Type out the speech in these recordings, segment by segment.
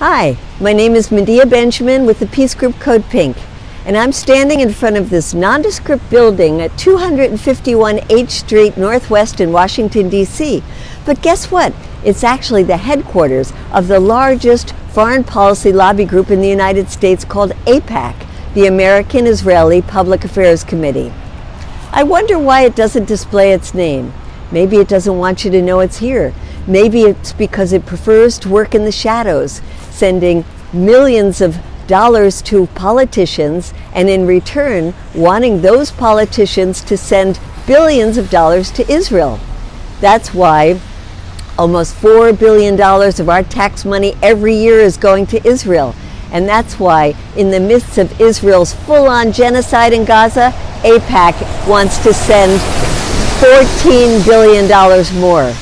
Hi, my name is Medea Benjamin with the Peace Group Code Pink, and I'm standing in front of this nondescript building at 251 H Street Northwest in Washington, D.C. But guess what? It's actually the headquarters of the largest foreign policy lobby group in the United States called AIPAC, the American Israeli Public Affairs Committee. I wonder why it doesn't display its name. Maybe it doesn't want you to know it's here. Maybe it's because it prefers to work in the shadows, sending millions of dollars to politicians and in return wanting those politicians to send billions of dollars to Israel. That's why almost $4 billion of our tax money every year is going to Israel. And that's why, in the midst of Israel's full on genocide in Gaza, AIPAC wants to send $14 billion more.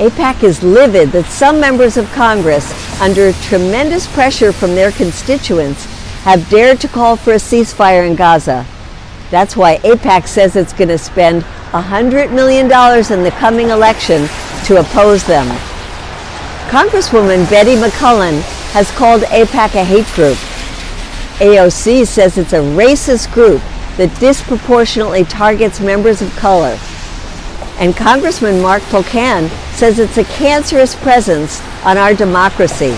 AIPAC is livid that some members of Congress, under tremendous pressure from their constituents, have dared to call for a ceasefire in Gaza. That's why AIPAC says it's going to spend $100 million in the coming election to oppose them. Congresswoman Betty McCollum has called AIPAC a hate group. AOC says it's a racist group that disproportionately targets members of color. And Congressman Mark Pocan says it's a cancerous presence on our democracy.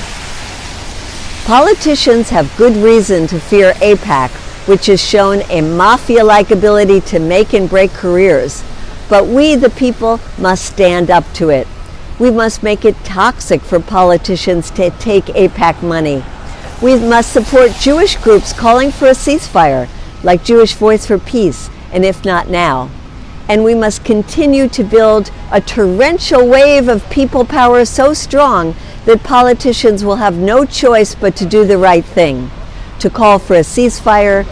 Politicians have good reason to fear AIPAC, which has shown a mafia like ability to make and break careers. But we, the people, must stand up to it. We must make it toxic for politicians to take AIPAC money. We must support Jewish groups calling for a ceasefire, like Jewish Voice for Peace, and IfNotNow and we must continue to build a torrential wave of people power so strong that politicians will have no choice but to do the right thing, to call for a ceasefire,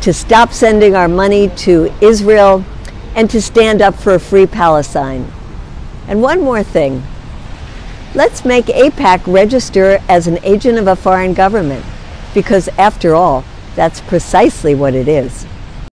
to stop sending our money to Israel, and to stand up for a free Palestine. And one more thing. Let's make AIPAC register as an agent of a foreign government, because after all, that's precisely what it is.